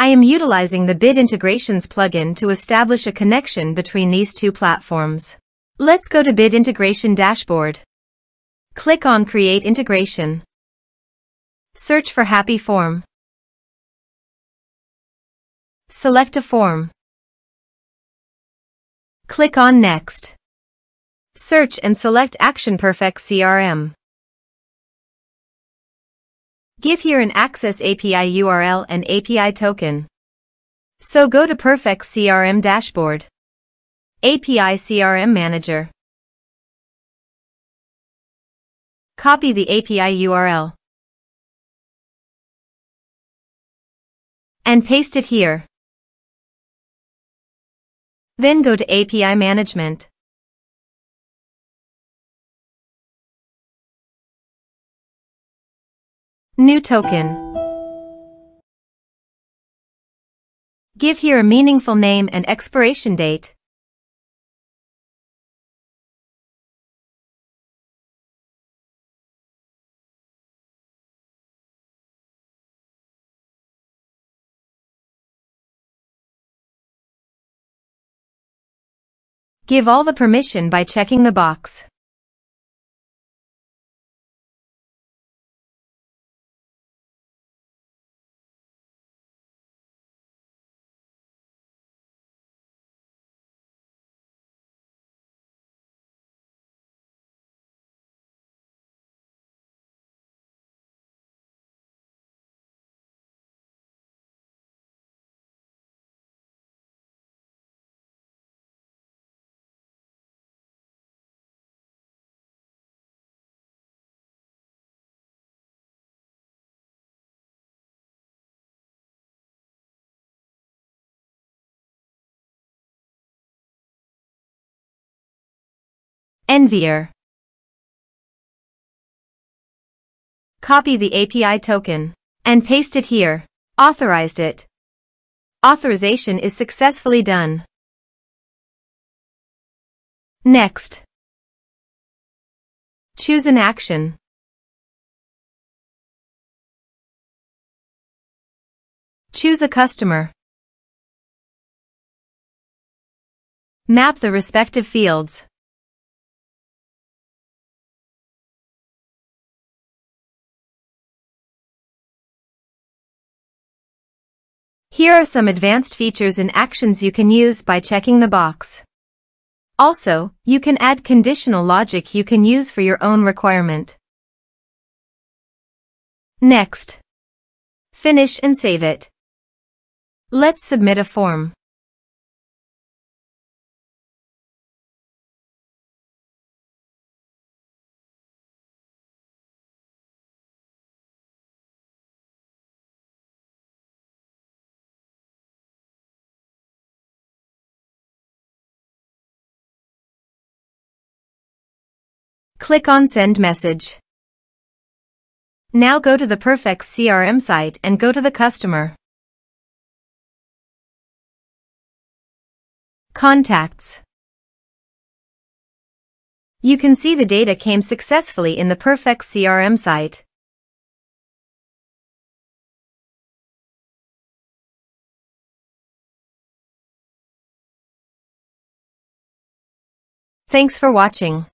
I am utilizing the Bit Integrations plugin to establish a connection between these two platforms. Let's go to Bit Integration Dashboard. Click on Create Integration. Search for Happy Form. Select a form. Click on Next. Search and select Action Perfex CRM. Give here an Access API URL and API token. So go to Perfex CRM dashboard. API CRM Manager. Copy the API URL. And paste it here. Then go to API Management. New token. Give here a meaningful name and expiration date. Give all the permission by checking the box. Envier. Copy the API token and paste it here. Authorized it. Authorization is successfully done. Next. Choose an action. Choose a customer. Map the respective fields. Here are some advanced features and actions you can use by checking the box. Also, you can add conditional logic you can use for your own requirement. Next. Finish and save it. Let's submit a form. Click on Send Message. Now go to the Perfex CRM site and go to the customer. Contacts. You can see the data came successfully in the Perfex CRM site. Thanks for watching.